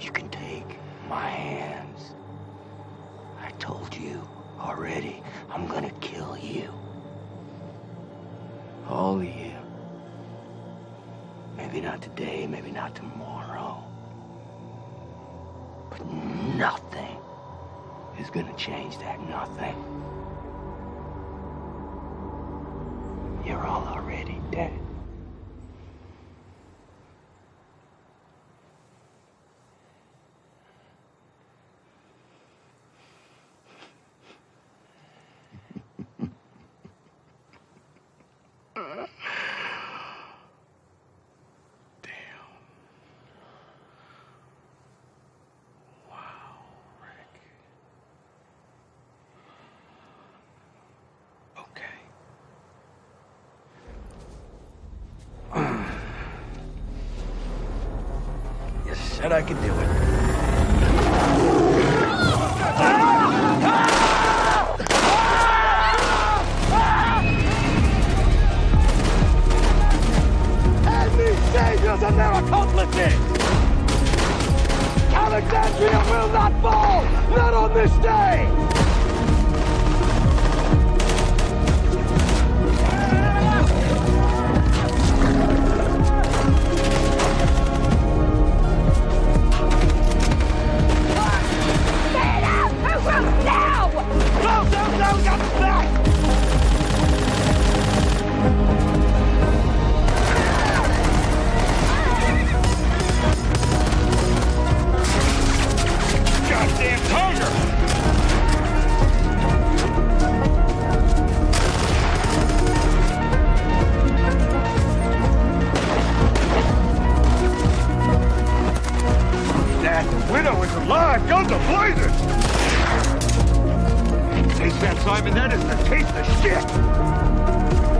You can take my hands. I told you already, I'm gonna kill you. All of you. Maybe not today, maybe not tomorrow. But nothing is gonna change that nothing. You're all already dead. You said I could do it. These saviors and their accomplices! Alexandria will not fall! Not on this day! That widow is alive! Guns are blazing! Hey, Sam Simon, that is the taste of shit!